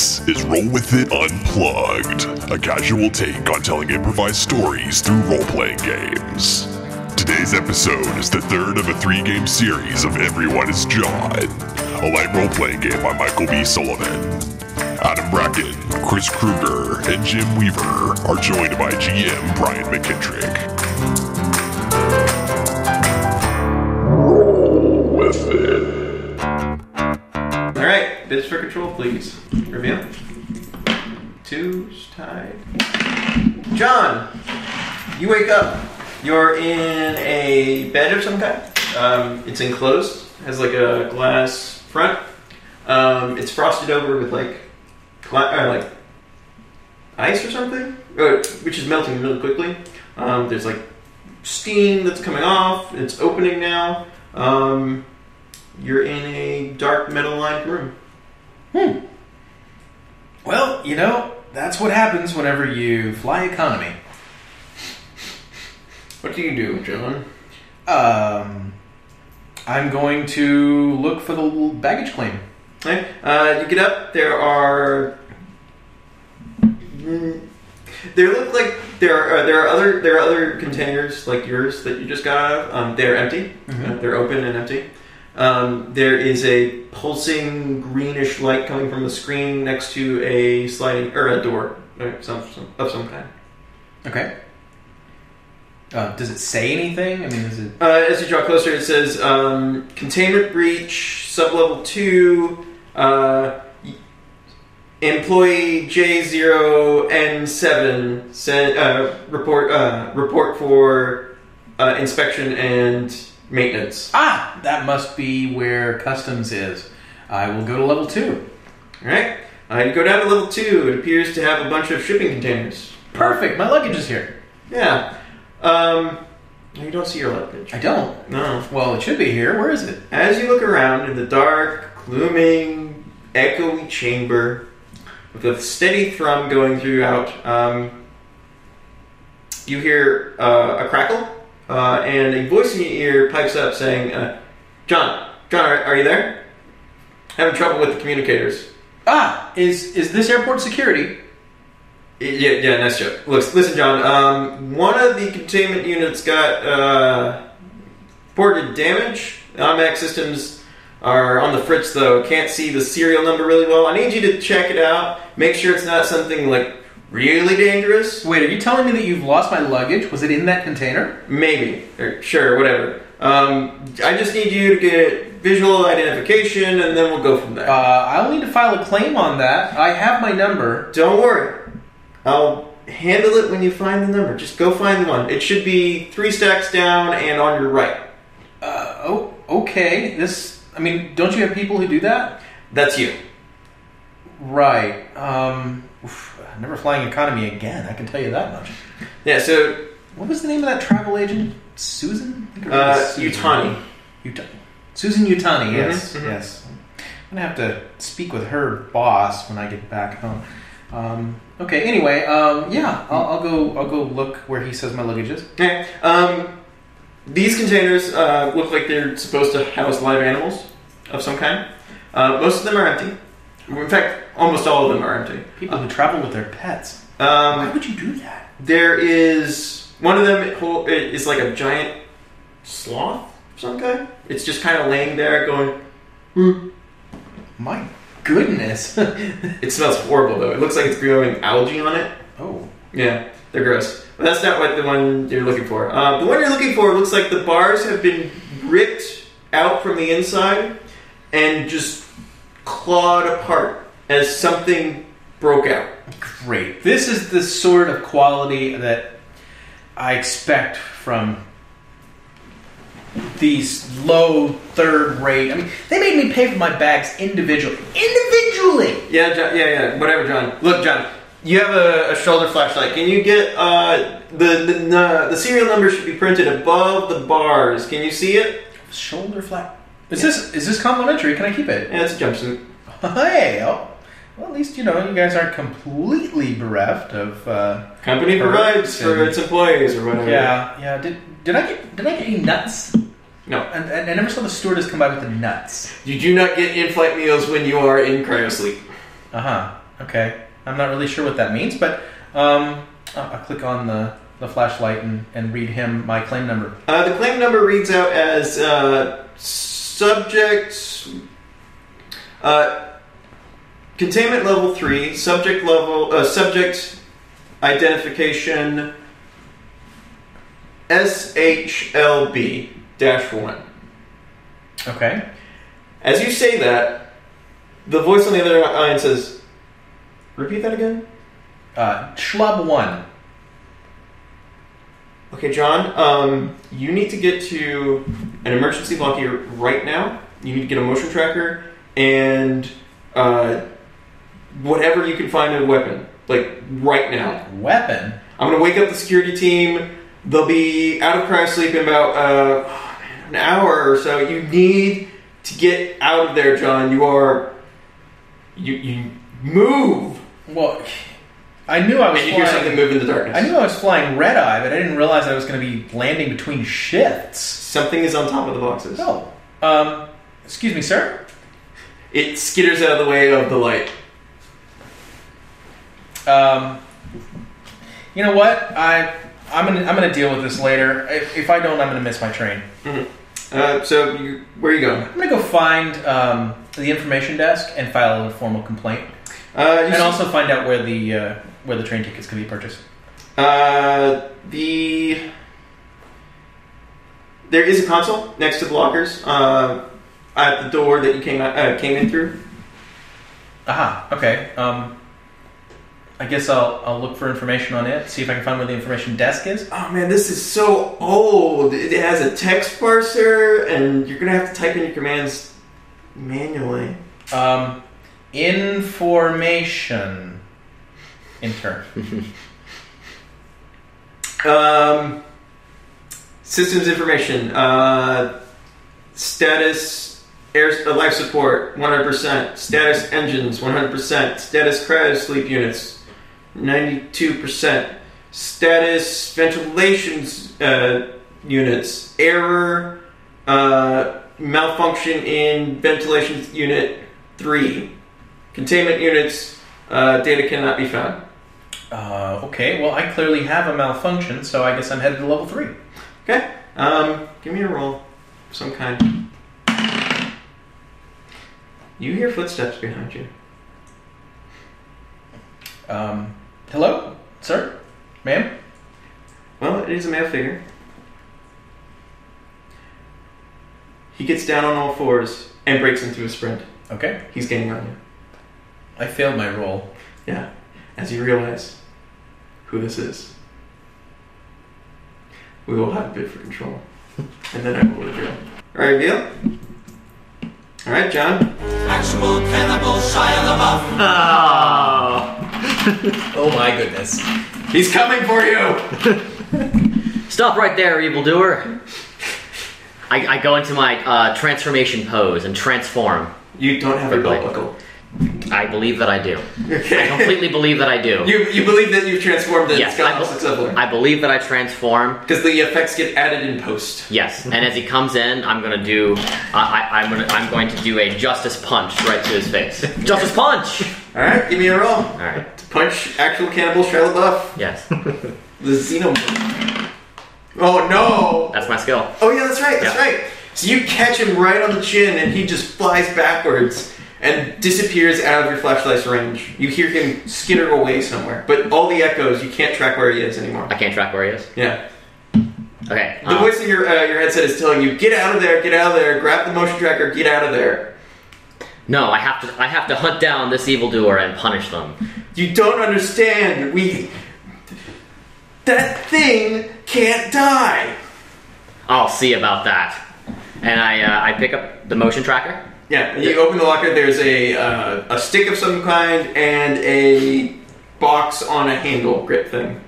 This is Roll With It Unplugged, a casual take on telling improvised stories through role playing games. Today's episode is the third of a three game series of Everyone is John, a light role playing game by Michael B. Sullivan. Adam Brackin, Chris Krueger, and Jim Weaver are joined by GM Brian McKitrick. Bits for control, please. Reveal. Two tied. John, you wake up. You're in a bed of some kind. Um, it's enclosed. Has like a glass front. Um, it's frosted over with like, uh, like ice or something, uh, which is melting really quickly. Um, there's like steam that's coming off. It's opening now. Um, you're in a dark metal lined room. Well, you know, that's what happens whenever you fly economy. What do you do, John? Um, I'm going to look for the baggage claim. Okay. Uh, you get up. There are. There look like there are uh, there are other there are other containers like yours that you just got out of. Um, they're empty. Uh, they're open and empty. Um, there is a pulsing greenish light coming from the screen next to a sliding or a door uh, some, some, of some kind. Okay. Uh, does it say anything? I mean, is it? Uh, as you draw closer, it says um, containment breach, sublevel two, uh, employee J zero N seven sent uh, report uh, report for uh, inspection and maintenance. Ah, that must be where customs is. I will go to level two. All right, I you go down to level two. It appears to have a bunch of shipping containers. Perfect. My luggage is here. Yeah. Um, you don't see your luggage. I don't. No. Well, it should be here. Where is it? As you look around in the dark, glooming, echoey chamber, with a steady thrum going throughout, um, you hear uh, a crackle, uh, and a voice in your ear pipes up saying, uh, "John, John, are, are you there? Having trouble with the communicators." Ah, is is this airport security? Yeah, yeah, nice joke. Look, listen, John. Um, one of the containment units got uh, reported damage. Automatic systems are on the fritz, though. Can't see the serial number really well. I need you to check it out. Make sure it's not something like really dangerous. Wait, are you telling me that you've lost my luggage? Was it in that container? Maybe, or sure, whatever. Um, I just need you to get visual identification, and then we'll go from there. Uh, I'll need to file a claim on that. I have my number. Don't worry. I'll handle it when you find the number. Just go find the one. It should be three stacks down and on your right. Uh, oh, okay. This, I mean, don't you have people who do that? That's you. Right. Um, oof, never flying economy again. I can tell you that much. Yeah, so What was the name of that travel agent? Susan? I think her name uh, Susan. Yutani. Susan Yutani. Yes, Mhm, mhm. yes. I'm gonna have to speak with her boss when I get back home. Um, okay. Anyway, um, yeah, I'll, I'll go. I'll go look where he says my luggage is. Okay. Um, these containers uh, look like they're supposed to house live animals of some kind. Uh, most of them are empty. In fact, almost all of them are empty. People who travel with their pets. Why Um, would you do that? there is one of them is like a giant sloth of some kind. It's just kind of laying there going. My goodness. It smells horrible though. It looks like it's growing algae on it. oh. Yeah, they're gross. But that's not what the one you're looking for. Uh, the one you're looking for looks like the bars have been ripped out from the inside and just clawed apart as something broke out. Great. This is the sort of quality that I expect from these low third rate. I mean, they made me pay for my bags individually. Individually! Yeah, John, yeah, yeah. Whatever, John. Look, John. You have a, a shoulder flashlight. Can you get uh, the the the the serial number should be printed above the bars? Can you see it? Shoulder flat. Is this is this complimentary? Can I keep it? Yeah, it's a jumpsuit. Hey, oh, well, at least you know you guys aren't completely bereft of. Uh, Company provides for its employees or whatever. yeah, yeah. Did did I get did I get any nuts? No. And, and I never saw the stewardess come by with the nuts. You do not get in-flight meals when you are in cryosleep. Uh huh. Okay. I'm not really sure what that means, but um, I'll, I'll click on the, the flashlight and, and read him my claim number. Uh, the claim number reads out as uh, subject uh, containment level three, subject level uh, subject identification SHLB dash one. Okay. As you say that, the voice on the other line says, "Repeat that again." Uh, Schlub 1. Okay, John, um, you need to get to an emergency lock here right now. You need to get a motion tracker and uh, whatever you can find in a weapon, like right now. Weapon? I'm gonna wake up the security team. They'll be out of cryo sleep in about uh, an hour or so. You need to get out of there, John. You are you you move. Well, I knew I was And you hear flying. something move in the darkness. I knew I was flying red eye, but I didn't realize I was going to be landing between shifts. something is on top of the boxes. Oh. Um, excuse me, sir? It skitters out of the way of the light. Um, you know what? I I'm gonna I'm gonna deal with this later. If, if I don't, I'm gonna miss my train. Uh, so you, where are you going? I'm gonna go find um, the information desk and file a formal complaint, Uh, you and see- also find out where the uh, where the train tickets can be purchased. Uh, the there is a console next to the lockers uh, at the door that you came uh, came in through. Aha. Okay. Um, I guess I'll I'll look for information on it. See if I can find where the information desk is. Oh man, this is so old. It has a text parser, and you're gonna have to type in your commands manually. Um, information. Enter. Um, systems information. Uh, status air uh, life support 100%. Status engines 100%. Status cryo sleep units 92%. Status ventilation uh, units error uh, malfunction in ventilation unit 3. Containment units uh, data cannot be found. Uh, okay. Well, I clearly have a malfunction, so I guess I'm headed to level three. Okay. Um, give me a roll of some kind. You hear footsteps behind you. Um, hello, sir, ma'am. Well, it is a male figure. He gets down on all fours and breaks into a sprint. Okay. He's gaining on you. I failed my roll. Yeah. As you realize who this is, we will have a bid for control. And then I will reveal. Alright, reveal? Alright, John. Actual cannibal Shia LaBeouf. Oh oh my goodness. He's coming for you! Stop right there, evildoer. I, I go into my uh, transformation pose and transform. You don't have a Quickly. belt buckle. I believe that I do. I completely believe that I do. You, you believe that you've transformed the yes, I, skeletal be- Sixubler? I believe that I transform. Because the effects get added in post. Yes, and as he comes in, I'm gonna do. I, I, I'm gonna. I'm going to do a justice punch right to his face. Justice punch. Alright, give me a roll. All right. Punch actual cannibal Shia LaBeouf. Yes, The Xenomorph. Oh no! that's my skill. Oh yeah, that's right, that's Yeah. right. So you catch him right on the chin and he just flies backwards and disappears out of your flashlight's range. You hear him skitter away somewhere. But all the echoes, you can't track where he is anymore. I can't track where he is. Yeah. Okay. The um, voice in your uh, your headset is telling you, get out of there, get out of there, grab the motion tracker, get out of there. no, I have to. I have to hunt down this evildoer and punish them. You don't understand. We. That thing can't die. I'll see about that. And I. Uh, I pick up the motion tracker. Yeah, you open the locker. There's a uh, a stick of some kind and a box on a handle grip thing.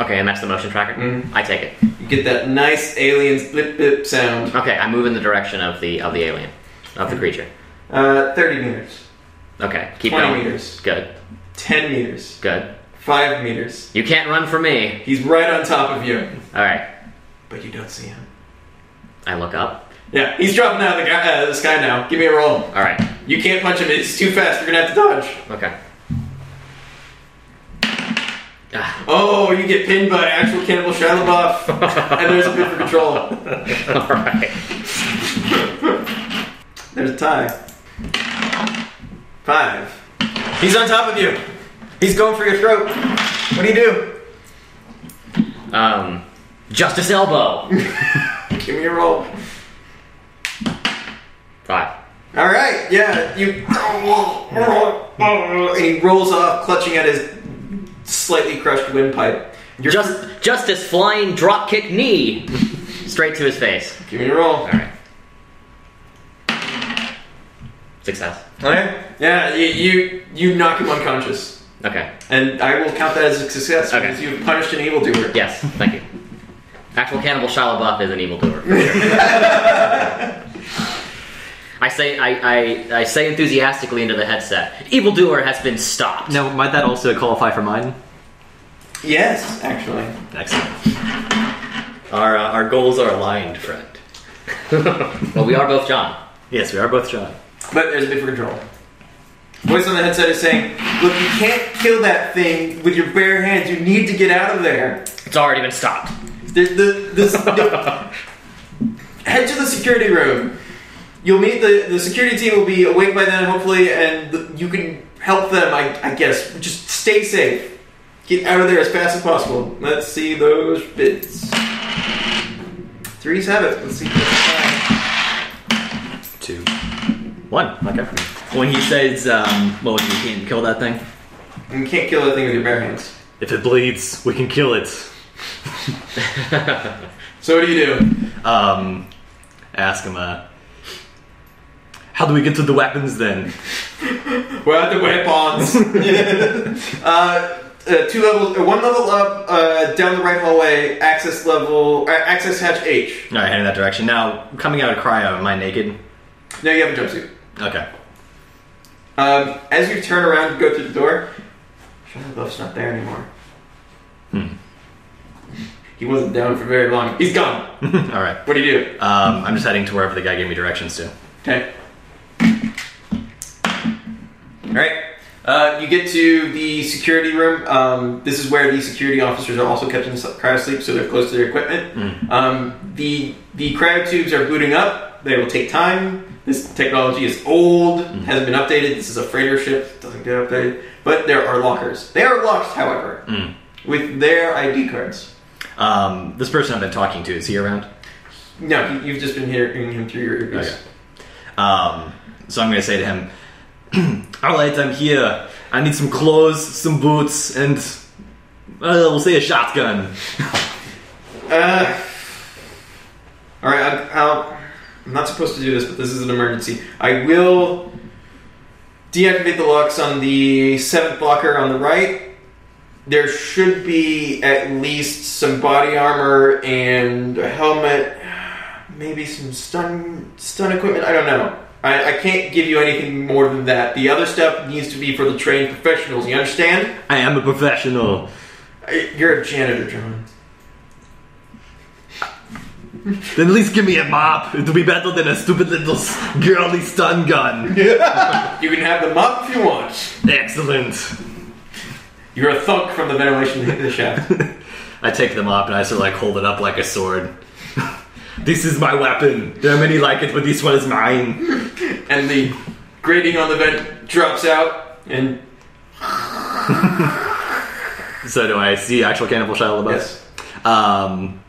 Okay, and that's the motion tracker. Mhm. I take it. You get that nice alien blip blip sound. Okay, I move in the direction of the of the alien, of the creature. Uh, Thirty meters, Okay, keep twenty going. meters, Good, ten meters, good. five meters. You can't run from me. He's right on top of you, All right. but you don't see him. I look up. Yeah, he's dropping out of the, guy, uh, the sky now. Give me a roll. All right. You can't punch him. It's too fast. You're gonna have to dodge. Okay. Ah, Oh, you get pinned by actual Cannibal Shia LaBeouf, and there's a bit for control. all right. There's a tie. Five. He's on top of you. He's going for your throat. What do you do? Um, Justice Elbow. Give me a roll. Five. All right, yeah, you. And he rolls off, clutching at his slightly crushed windpipe. You're Just, Justice flying drop kick knee straight to his face. Give me a roll. All right. Success. Okay. Yeah, you, you you knock him unconscious, Okay. and I will count that as a success Okay. because you've punished an evildoer. Yes. Thank you. Actual cannibal Shia LaBeouf is an evildoer. I say I, I, I say enthusiastically into the headset. Evildoer has been stopped. Now, might that also qualify for mine? Yes, actually. Excellent. Our uh, our goals are aligned, friend. well, we are both John. Yes, we are both John. But there's a bit for control. Voice on the headset is saying, "Look, you can't kill that thing with your bare hands. You need to get out of there." It's already been stopped. The, the, this, the, head to the security room. You'll meet the the security team. Will be awake by then, hopefully, and the, you can help them. I, I guess. Just stay safe. Get out of there as fast as possible. Let's see those bits. Three seven. Let's see. Two. One. Okay. When he says, um, well, you can't kill that thing. You can't kill that thing with your bare hands. If it bleeds, we can kill it. So what do you do? Um, ask him, uh, how do we get to the weapons then? We're at the weapons. uh, uh, two levels, uh, one level up, uh, down the right hallway. Access level, uh, access hatch H. Alright, heading that direction. Now, coming out of cryo, am I naked? No, you have a jumpsuit. Okay. Um, as you turn around to go through the door, Shia LaBeouf's not there anymore. Hmm. He wasn't down for very long. He's gone. Alright. What do you do? Um, I'm just heading to wherever the guy gave me directions to. Okay. All right. Uh, you get to the security room. Um, this is where the security officers are also kept in cryo sleep, so they're close to their equipment. Um, the the cryo tubes are booting up. They will take time. This technology is old, hasn't been updated. This is a freighter ship, doesn't get updated. But there are lockers. They are locked, however, Mm. with their ID cards. Um, this person I've been talking to, is he around? No, you- you've just been hearing him through your earpiece. Okay. Um, so I'm gonna say to him, Alright, I'm here. I need some clothes, some boots, and, uh, we'll say a shotgun. Uh, all right, I, I'll, I'm not supposed to do this, but this is an emergency. I will deactivate the locks on the seventh blocker on the right. There should be at least some body armor and a helmet, maybe some stun stun equipment. I don't know. I, I can't give you anything more than that. The other stuff needs to be for the trained professionals. You understand? I am a professional. You're a janitor, John. Then at least give me a mop. It'll be better than a stupid little girly stun gun. You can have the mop if you want. Excellent. You're a thunk from the ventilation the shaft. I take the mop and I sort of like hold it up like a sword. This is my weapon. There are many like it, but this one is mine. and the grating on the vent drops out, and So do I see actual cannibal Shia LaBeouf? yes, Um,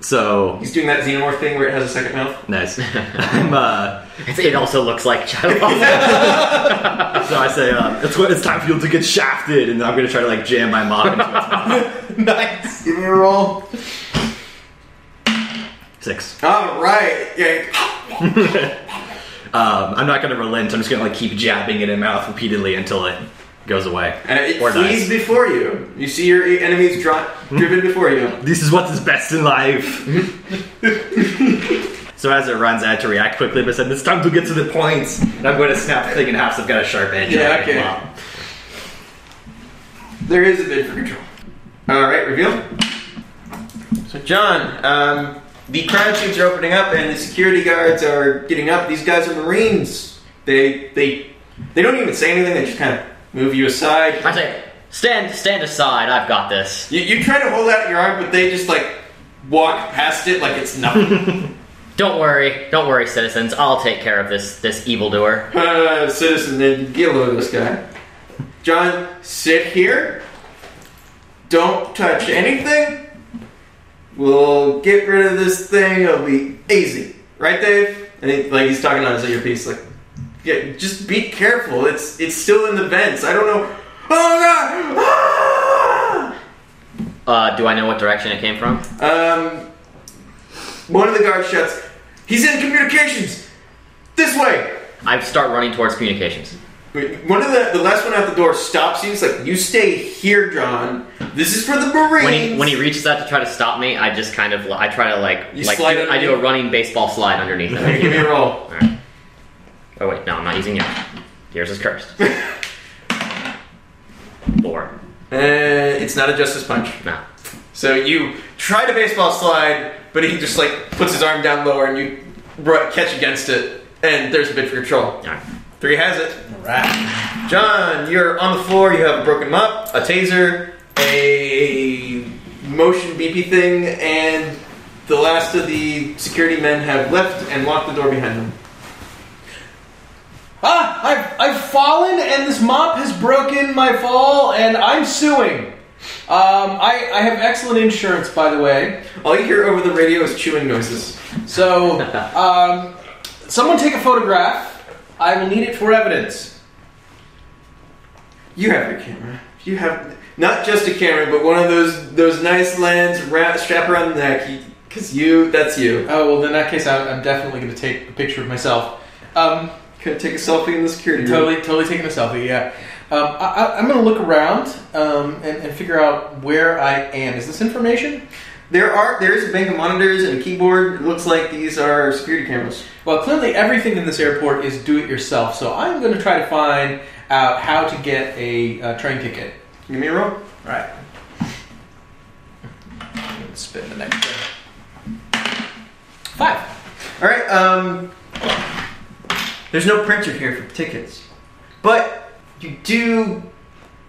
so he's doing that xenomorph thing where it has a second mouth. nice. I'm uh, It's, it also looks like Shia LaBeouf. so I say uh, it's it's time for you to get shafted, and then I'm gonna try to like jam my mop into its mouth. nice. Give me a roll. Six. All right. Yeah. Um, I'm not gonna relent. I'm just gonna like keep jabbing it in mouth repeatedly until it goes away Uh, it or flees dies. before you. You see your enemies dri- driven before you. This is what is best in life. so as it runs, I had to react quickly, but I said, it's time to get to the point. And I'm going to snap the thing in half so I've got a sharp edge. Yeah, and okay. mop. There is a bid for control. All right, reveal. So, John, um, the cryo tubes are opening up, and the security guards are getting up. These guys are Marines. They they they don't even say anything. They just kind of move you aside. I say, Stand, stand aside. I've got this. You, you try to hold out your arm, but they just like walk past it like it's nothing. Don't worry, don't worry, citizens. I'll take care of this this evildoer. uh, citizen, then get a load of this guy. John, sit here. Don't touch anything. We'll get rid of this thing. It'll be easy, right, Dave? And he, like he's talking on his earpiece, like, yeah, just be careful. It's it's still in the vents. I don't know. Oh god! Ah! Uh, do I know what direction it came from? Um, one of the guards shouts, "He's in communications. This way." I start running towards communications. Wait, One of the the last one out the door stops you. He's like, "You stay here, John. This is for the Marines." When he when he reaches out to try to stop me, I just kind of I try to like You like slide do, I do a underneath? running baseball slide underneath him. give me a roll. Alright. Oh wait, no, I'm not using yours. Yours is cursed. Four. Uh, it's not a justice punch. No. So you try to baseball slide, but he just like puts his arm down lower, and you ru- catch against it, and there's a bid for control. Alright. Three has it. Right. John, you're on the floor. You have a broken mop, a taser, a motion beepy thing, and the last of the security men have left and locked the door behind them. Ah, I've, I've fallen and this mop has broken my fall and I'm suing. Um, I, I have excellent insurance, by the way. All you hear over the radio is chewing noises. So, um, someone take a photograph. I will need it for evidence. You have your camera. You have not just a camera, but one of those those nice lens wrap, strap around the neck. Because you, that's you. Oh, well, in that case, I'm, I'm definitely going to take a picture of myself. Um, Could take a selfie in the security room. totally, totally taking a selfie, yeah. Um, I, I, I'm going to look around um, and, and figure out where I am. Is this information? There are there is a bank of monitors and a keyboard. It looks like these are security cameras. Well, clearly everything in this airport is do it yourself, so I'm going to try to find out how to get a uh, train ticket. Give me a roll. All right. Let's spin the next one. Five. All right. Um, there's no printer here for tickets, but you do.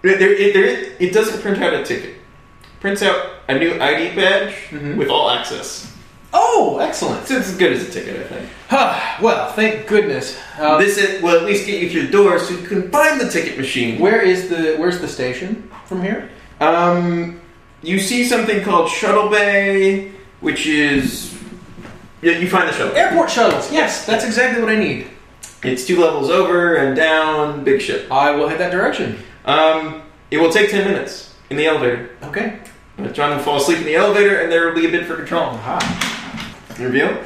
There, it, there, it doesn't print out a ticket. Prints out a new ID badge Mhm. with all access. Oh, excellent. So it's as good as a ticket, I think. Huh, well, thank goodness. Uh, this is, will at least get you through the door, so you can find the ticket machine. where is the Where's the station from here? Um, you see something called Shuttle Bay, which is yeah, you find the shuttle. Airport shuttles. Yes, that's exactly what I need. It's two levels over and down, big ship. I will head that direction. Um, it will take ten minutes in the elevator. Okay. John will fall asleep in the elevator, and there will be a bid for control. Aha. Reveal.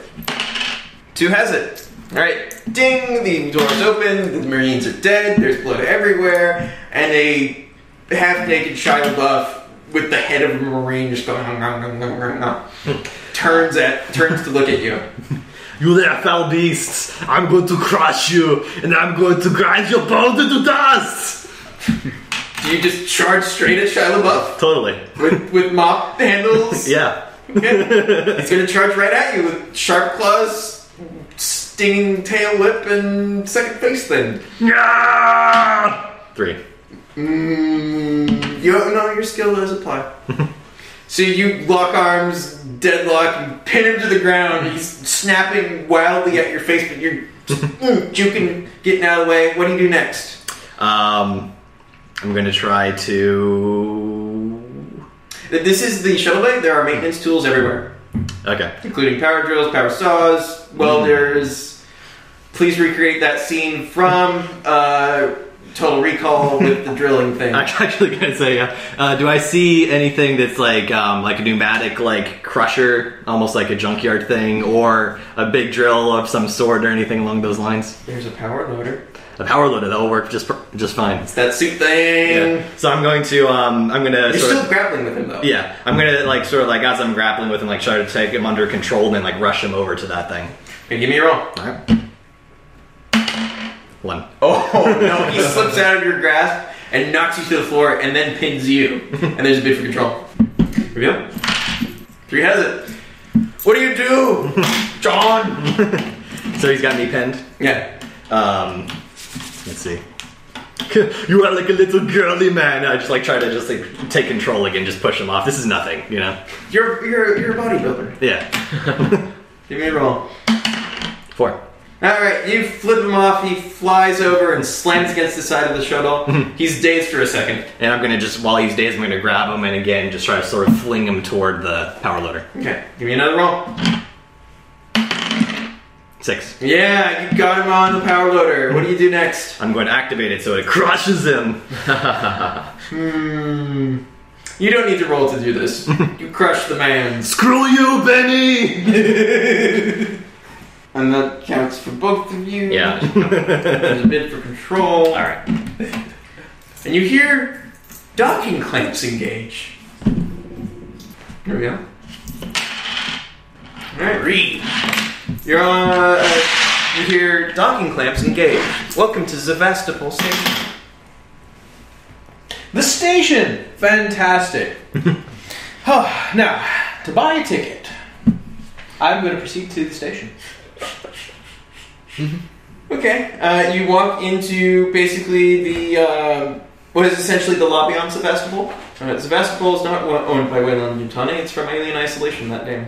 Two has it. All right, ding! The doors open. The Marines are dead. There's blood everywhere, and a half-naked Shia LaBeouf with the head of a Marine just going "Hum, hum, hum, hum, hum, hum," turns at turns to look at you. You there, foul beasts! I'm going to crush you, and I'm going to grind your bones into dust! You just charge straight at Shia LaBeouf Totally. with with mop handles? Yeah. Okay. He's gonna charge right at you with sharp claws, stinging tail whip, and second face thing. Three. Mm, you no, your skill does apply. so you lock arms, deadlock, and pin him to the ground. He's snapping wildly at your face, but you're mm, juking, getting out of the way. What do you do next? Um, I'm going to try to. This is the shuttle bay. There are maintenance tools everywhere, Okay. including power drills, power saws, welders. Please recreate that scene from uh, Total Recall with the drilling thing. I'm actually going to say, uh, uh, do I see anything that's like um, like a pneumatic like crusher, almost like a junkyard thing, or a big drill of some sort, or anything along those lines? There's a power loader. A power loader that'll work just just fine. It's that suit thing. Yeah. So I'm going to um, I'm going to You're sort still of, grappling with him though. yeah I'm going to like sort of like as I'm grappling with him like try to take him under control and then like rush him over to that thing. Okay, give me a roll. All right. One. Oh no, he slips out of your grasp and knocks you to the floor and then pins you. And there's a bid for control. Reveal. Three has it. What do you do? John! So he's got me pinned. Yeah. Um, let's see. you are like a little girly man. I just like try to just like take control again, just push him off. This is nothing, you know. You're you're you're a bodybuilder. Yeah. Give me a roll. Four. All right, you flip him off. He flies over and slams against the side of the shuttle. He's dazed for a second. And I'm gonna just while he's dazed, I'm gonna grab him and again just try to sort of fling him toward the power loader. Okay, give me another roll. Six. Yeah, you got him on the power loader. What do you do next? I'm going to activate it so it crushes him. Hmm. You don't need to roll to do this. you crush the man. Screw you, Benny! And that counts for both of you. Yeah. There's a bid for control. All right. And you hear docking clamps engage. Here we go. Alright. Read. You're on. Uh, you hear docking clamps engage. Welcome to Sevastopol Station. The station! Fantastic. oh, now, to buy a ticket, I'm going to proceed to the station. Okay. Uh, you walk into basically the um, what is essentially the lobby on Sevastopol. Uh, Sevastopol is not owned by Weyland Yutani. It's from Alien Isolation. That name.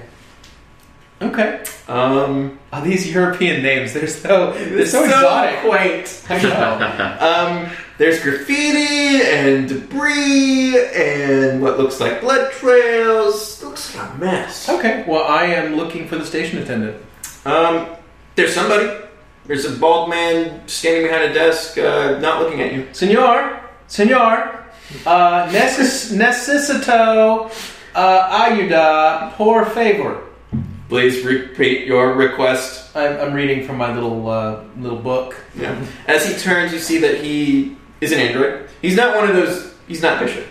Okay. Um, Oh, these European names, they're so, they're so, so exotic. quaint. I know. Um, there's graffiti and debris and what looks like blood trails. looks like a mess. okay, well, I am looking for the station attendant. Um, there's somebody. There's a bald man standing behind a desk, uh, not looking at you. Senor, senor, uh, necess- necesito uh, ayuda por favor. Please repeat your request. I'm, I'm reading from my little uh, little book. Yeah. As he turns, you see that he is an android. He's not one of those. He's not Bishop.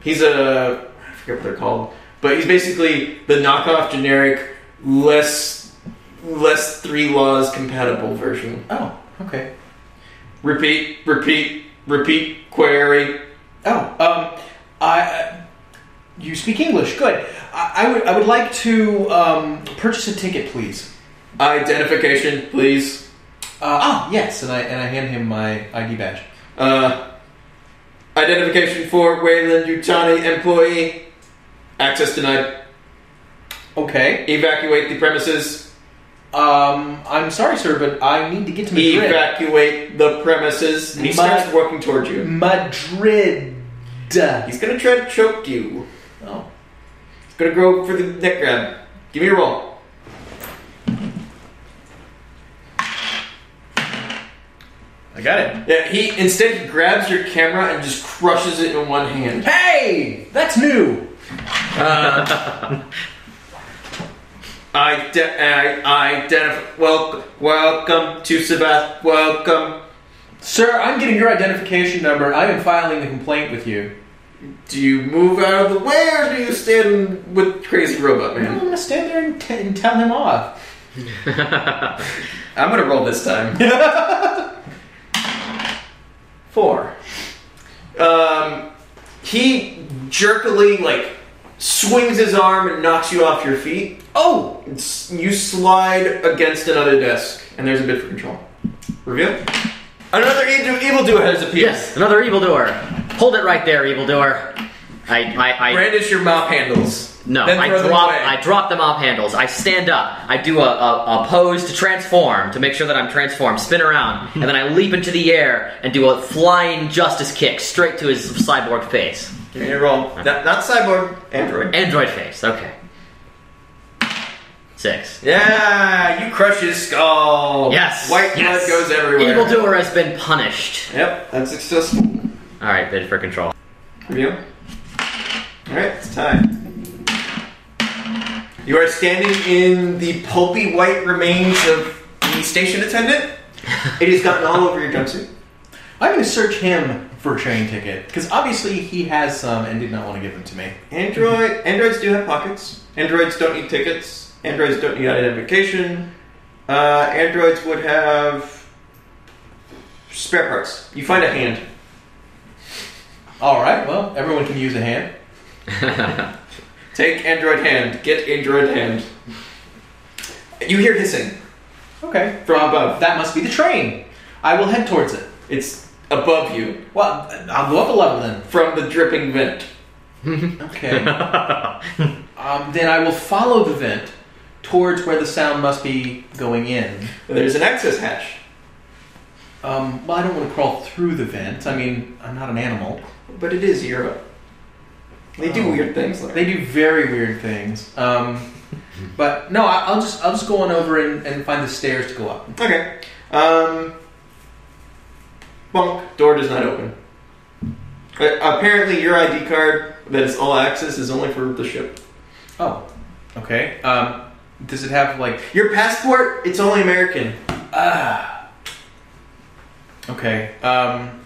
He's a. I forget what they're called, but he's basically the knockoff, generic, less less three laws compatible version. Oh, okay. Repeat, repeat, repeat. Query. Oh, um, I. Uh, you speak English. Good. I, I would I would like to um, purchase a ticket, please. Identification, please. Uh, ah, yes, and I and I hand him my ID badge. Uh, identification for Weyland Yutani employee. Access denied. Okay. Evacuate the premises. Um, I'm sorry, sir, but I need to get to Madrid. Evacuate the premises. And he Ma- starts walking towards you. Madrid. He's gonna try to choke you. Oh. He's gonna go for the neck grab. Give me a roll. I got it. Yeah, he instead he grabs your camera and just crushes it in one hand. Hey, that's new. Uh, Ide- I identify. Welcome, welcome to Sebast. Welcome. Sir, I'm getting your identification number. I am filing a complaint with you. Do you move out of the way or do you stand with crazy robot man? I'm gonna stand there and, t- and tell him off. I'm gonna roll this time. Four. Um, he jerkily like swings his arm and knocks you off your feet. Oh, you slide against another desk, and there's a bid for control. Reveal. Another evil evildoer has appeared. Yes, another evildoer. Hold it right there, evildoer. I, I, I Brandish your mop handles. no, I drop. I drop the mop handles. I stand up. I do a, a, a pose to transform to make sure that I'm transformed. Spin around, and then I leap into the air and do a flying justice kick straight to his cyborg face. Give me a roll. Not, not cyborg. Android. Android face. Okay. Six. Yeah, you crush his skull. Yes. White yes. blood goes everywhere. Evildoer has been punished. Yep, that's successful. All right, bid for control. Reveal. Alright, it's time. You are standing in the pulpy white remains of the station attendant. It has gotten all over your jumpsuit. I'm gonna search him for a train ticket because obviously he has some and did not want to give them to me. Android androids do have pockets. Androids don't need tickets. Androids don't need identification. Uh, androids would have spare parts. You find a hand. All right, well, everyone can use a hand. Take android hand. Get android hand. You hear hissing Okay, from above. that must be the train. I will head towards it. It's above you Well, I'll go up a level then. from the dripping vent. Okay. um, then I will follow the vent towards where the sound must be going in. There's an access hatch. Um, well, I don't want to crawl through the vent. I mean, I'm not an animal. But it is Europe. They do Oh. weird things. Like They do very weird things. Um, but no, I, I'll just I'll just go on over and, and find the stairs to go up. Okay. Um. Bonk. Door does not open. Uh, apparently, your ID card that is all access is only for the ship. Oh, okay. Um, does it have like Your passport, it's only American. ah? Okay. Um,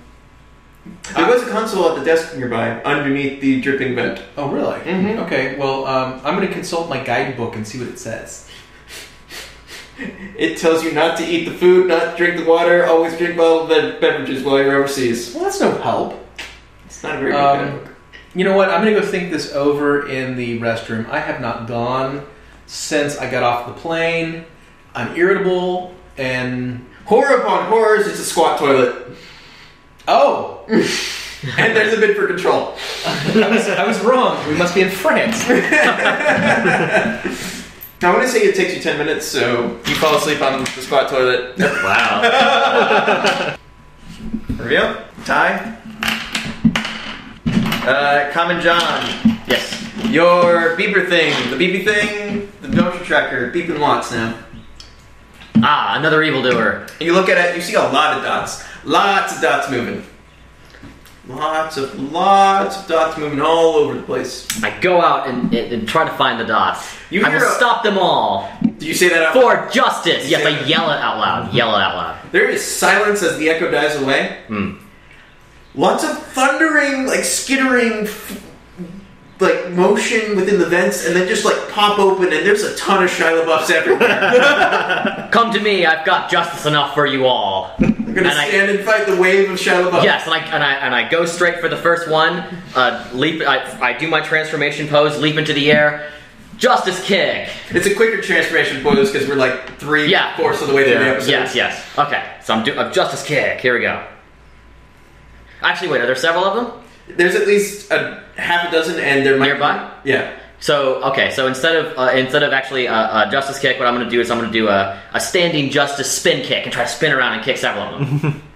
There was a console at the desk nearby, underneath the dripping vent. oh, really? Mhm. Okay. Well, um, I'm going to consult my guidebook and see what it says. It tells you not to eat the food, not drink the water, always drink bottled be- beverages while you're overseas. Well, that's no help. It's not a very good Um, guidebook. You know what? I'm going to go think this over in the restroom. I have not gone since I got off the plane. I'm irritable and Horror upon horrors, it's a squat toilet. oh, And there's a bid for control. I was, I was wrong. We must be in France. I want to say it takes you 10 minutes, so you fall asleep on the squat toilet. wow. Reveal? Ty? Uh, Common John. Yes. Your beeper thing, the beepy thing, the motion tracker, beeping lots now. Ah, another evildoer. And you look at it, you see a lot of dots. Lots of dots moving. Lots of, lots of dots moving all over the place. I go out and, and, and try to find the dots. You I will hear a- stop them all Do you say that out for justice. You Yes, I yell it out loud. Yell it out loud. There is silence as the echo dies away. Hmm. Lots of thundering, like skittering, like motion within the vents, and then just like pop open, and there's a ton of Shia LaBeoufs everywhere. Come to me. I've got justice enough for you all. I'm gonna And I- stand and fight the wave of Shia LaBeouf. Yes, and I and I and I go straight for the first one. Uh, leap. I, I do my transformation pose. Leap into the air. Justice kick. It's a quicker transformation pose because we're like three Yeah. fourths of the way through the Yeah. episode. Yes, yes. Okay. So I'm do uh, justice kick. Here we go. Actually, wait. Are there several of them? There's at least a half a dozen, and there might Nearby? Yeah. So okay, so instead of uh, instead of actually a, a justice kick, what I'm going to do is I'm going to do a, a standing justice spin kick and try to spin around and kick several of them.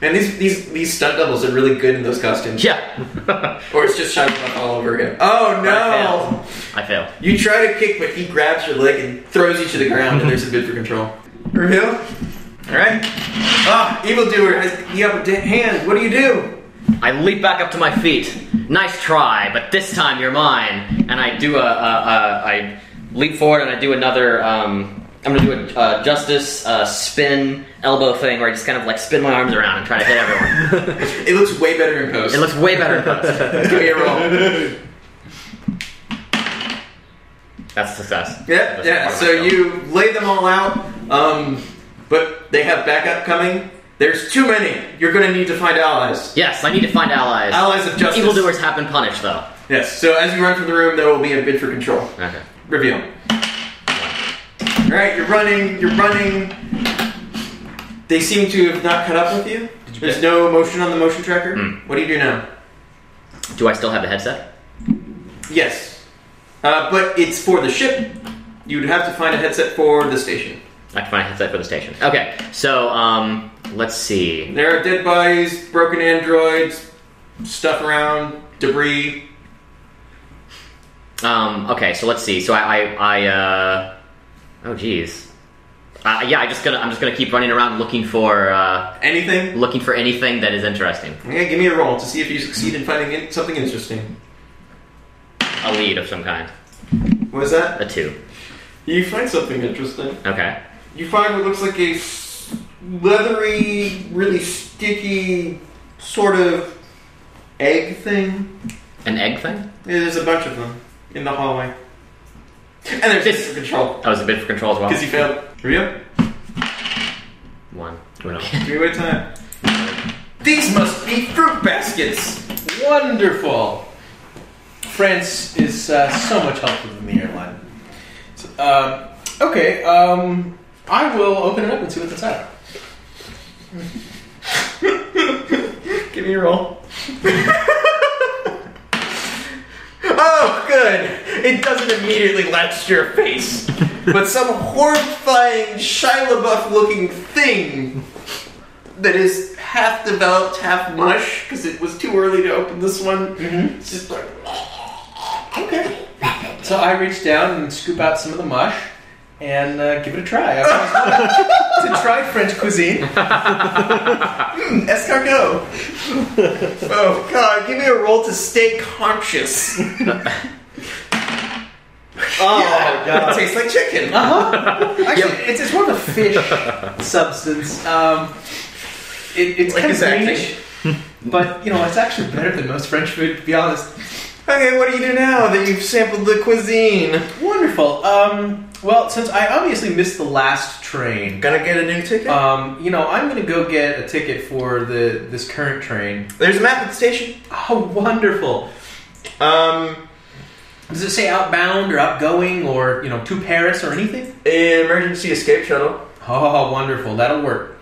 And these these these stunt doubles are really good in those costumes. yeah, Or it's just Shia LaBeouf all over again. Oh I no! failed. I failed. You try to kick, but he grabs your leg and throws you to the ground, and there's a bid for control. Reveal. All right. Ah, evildoer, has- you have a dead hand. What do you do? I leap back up to my feet. Nice try, but this time you're mine. And I do a, a, a I leap forward and I do another. Um, I'm gonna do a uh, justice uh, spin elbow thing where I just kind of like spin my arms around and try to hit everyone. It looks way better in post. it looks way better in post. Give me a roll. That's a success. Yeah, That's yeah. So you lay them all out, um, but they have backup coming. There's too many. You're going to need to find allies. Yes, I need to find allies. Allies of justice. Evildoers have been punished, though. Yes. So as you run from the room, there will be a bid for control. Okay. Reveal. All right, you're running. You're running. They seem to have not caught up with you. Did you There's no motion on the motion tracker. Hmm. What do you do now? Do I still have the headset? Yes, uh, but it's for the ship. You'd have to find a headset for the station. I have to find a headset for the station. Okay, so um, let's see. There are dead bodies, broken androids, stuff around, debris. Um, okay, so let's see. So I, I, I uh, oh geez, uh, yeah. I just gonna, I'm just gonna keep running around looking for, uh, Anything? looking for anything that is interesting. Yeah, give me a roll to see if you succeed in finding in- something interesting. A lead of some kind. What is that? A two. You find something interesting. Okay. You find what looks like a leathery, really sticky sort of egg thing. An egg thing. Yeah, there's a bunch of them in the hallway. And there's this for control. That was a bit for control as well. Because you failed. Real? One. Give me a time. These must be fruit baskets! Wonderful. France is uh, so much helpful than the airline. So, um, okay, um, I will open it up and see what's inside. Give me a roll. oh, good. It doesn't immediately latch to your face, but some horrifying Shia LaBeouf looking thing that is half developed, half mush because it was too early to open this one. Mm-hmm. It's just like okay. So I reach down and scoop out some of the mush and uh, give it a try. I've always wanted to try French cuisine. Mm, escargot. oh God! Give me a roll to stay conscious. Oh It tastes like chicken. Actually, it's, it's more of a fish substance. Um, it, it's Like kind of greenish, but you know it's actually better than most French food. To be honest, Okay, what do you do now that you've sampled the cuisine? wonderful. Um, well, since I obviously missed the last train, Gonna get a new ticket? um, you know I'm gonna go get a ticket for the this current train. There's a map at the station. Oh, wonderful! Um, Does it say outbound or outgoing or you know to Paris or anything? emergency escape shuttle. Oh, wonderful! That'll work.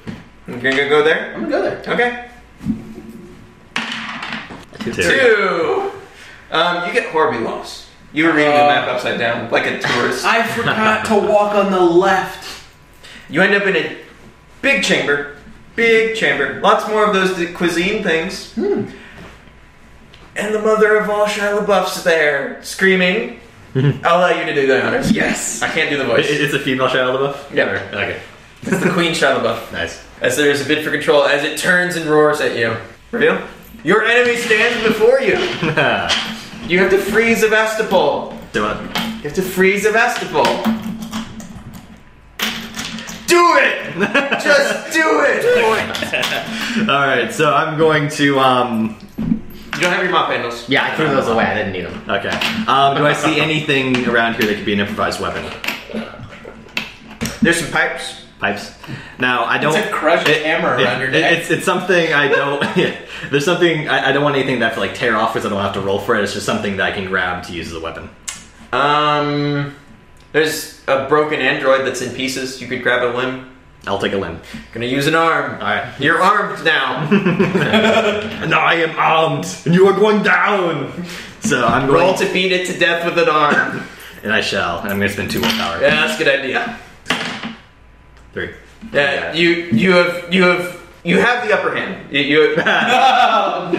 You gonna go there? I'm gonna go there. Okay. Two. Two. Um, you get horribly lost. You were reading the map uh, upside down, like a tourist. I forgot to walk on the left. You end up in a big chamber. Big chamber. Lots more of those cuisine things. Hmm. And the mother of all Shia LaBeouf's there, screaming. I'll allow you to do the honors. Yes. I can't do the It- voice. It's a female Shia LaBeouf. Yeah. Or- Okay. It's the Queen Shia LaBeouf. Nice. As there is a bid for control, as it turns and roars at you. Reveal. Your enemy stands before you. You have to freeze Sevastopol. Do it. You have to freeze Sevastopol. Do it! Just do it! All right. So I'm going to. Um. You don't have your mop handles. Yeah, I threw those away. I didn't need them. Okay. Um. Do I see anything around here that could be an improvised weapon? There's some pipes. Pipes. Now I don't. It's a crushed hammer around your it- neck. It's it's something I don't. yeah, there's something I, I don't want anything that I have to like tear off because I don't have to roll for it. It's just something that I can grab to use as a weapon. Um, there's a broken android that's in pieces. You could grab a limb. I'll take a limb. Gonna use an arm. All right. You're armed now. And I am armed, and you are going down. So I'm going, Roll to beat it to death with an arm. and I shall. And I'm going to spend two willpower. Yeah, that's a good idea. Three. Yeah, you you have you have you have the upper hand. You, you Uh,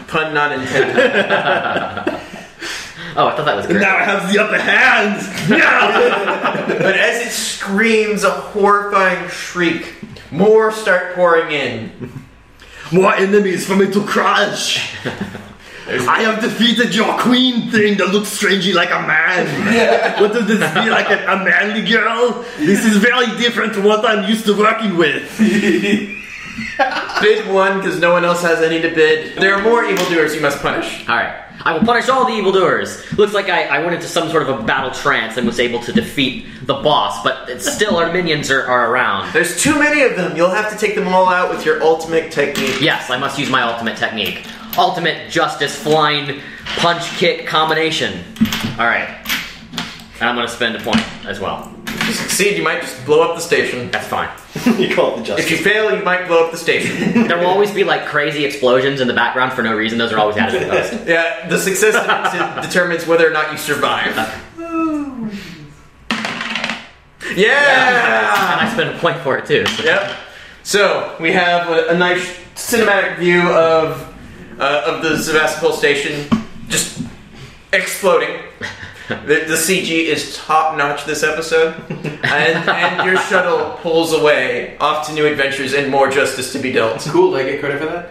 pun not intended. Oh, I thought that was great. Now I have the upper hand. Yeah. But as it screams a horrifying shriek, more start pouring in. More enemies for me to crush. I have defeated your queen thing that looks strangely like a man. What does this be like a, a manly girl? This is very different from what I'm used to working with. Bid one because no one else has any to bid. There are more evildoers you must punish. All right. I will punish all the evildoers. Looks like I, I went into some sort of a battle trance and was able to defeat the boss, but it's still our minions are, are around. There's too many of them. You'll have to take them all out with your ultimate technique. Yes, I must use my ultimate technique. Ultimate justice flying punch kick combination. All right. And I'm going to spend a point as well. If you succeed, you might just blow up the station. That's fine. you call it the justice. If you fail, you might blow up the station. There will always be like crazy explosions in the background for no reason. Those are always added to the post. yeah, the success de- determines whether or not you survive. Uh. And Yeah! And I spent a point for it too. so- Yep. So we have a, a nice cinematic view of uh, of the Sevastopol station just exploding. The, the CG is top notch this episode, and, and your shuttle pulls away off to new adventures and more justice to be dealt. Cool. Do I get credit for that?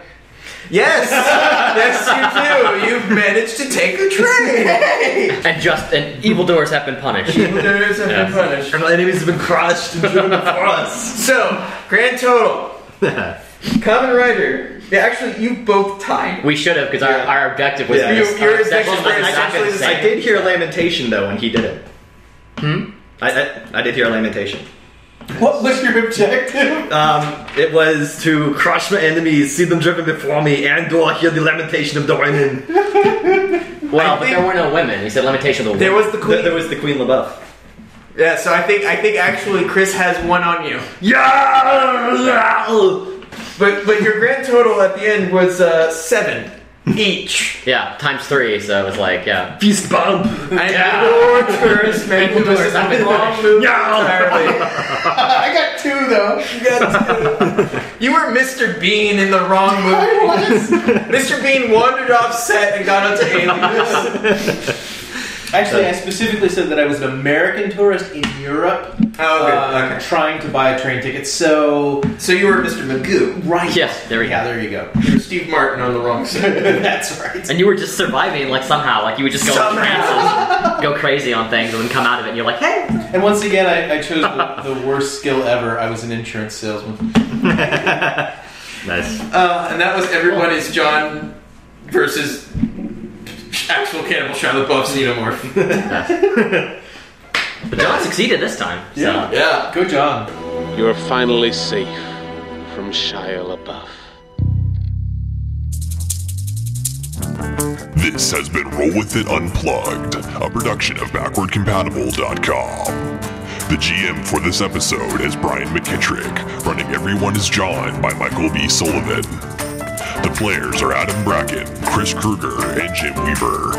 Yes, yes, you do. You've managed to take the train. And just and evildoers have been punished. Evildoers have been punished. Our enemies have been crushed and driven before us. So, grand total. Common Rider. Yeah, actually, you both tied. We should have because our, our objective was. Yeah. You- your objective was were not essentially gonna the say- I did hear a lamentation though when he did it. Hmm? I, I, I did hear a lamentation. What was your objective? Um, it was to crush my enemies, see them driven before me, and or hear the lamentation of the women. Well, I but there were no women. He said limitation of the women. There was the There, queen. there was the Queen LaBeouf. Yeah, so I think I think actually Chris has one on you. Yeah! But but your grand total at the end was uh, seven each. Yeah, times three, so it was like, yeah. Fist bump. And your tourist man who was just a wrong move Yeah. entirely. I got two though. You got two. You were Mr. Bean in the wrong movie. Mr. Bean wandered off set and got onto Aliens. Actually, I specifically said that I was an American tourist in Europe, Oh, okay. uh, okay. trying to buy a train ticket. So, So you were Mr. Magoo. right. Yes, there we Yeah, go. there you go. You were Steve Martin on the wrong side. That's right. And you were just surviving, like, somehow. Like, you would just go in Somehow. trances, go crazy on things, and then come out of it, and you're like, hey! And once again, I, I chose the, the worst skill ever. I was an insurance salesman. Nice. Uh, and that was Everyone is John versus actual Cannibal Shia LaBeouf xenomorph. But John succeeded this time. So. Yeah. yeah. Go, John. You're finally safe from Shia LaBeouf. This has been Roll With It Unplugged, a production of BackwardCompatible.com. The GM for this episode is Brian McKitrick, running Everyone is John by Michael B. Sullivan. The players are Adam Brackin, Chris Krueger, and Jim Weaver.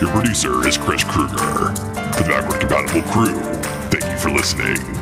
Your producer is Chris Krueger. The Backward Compatible crew, thank you for listening.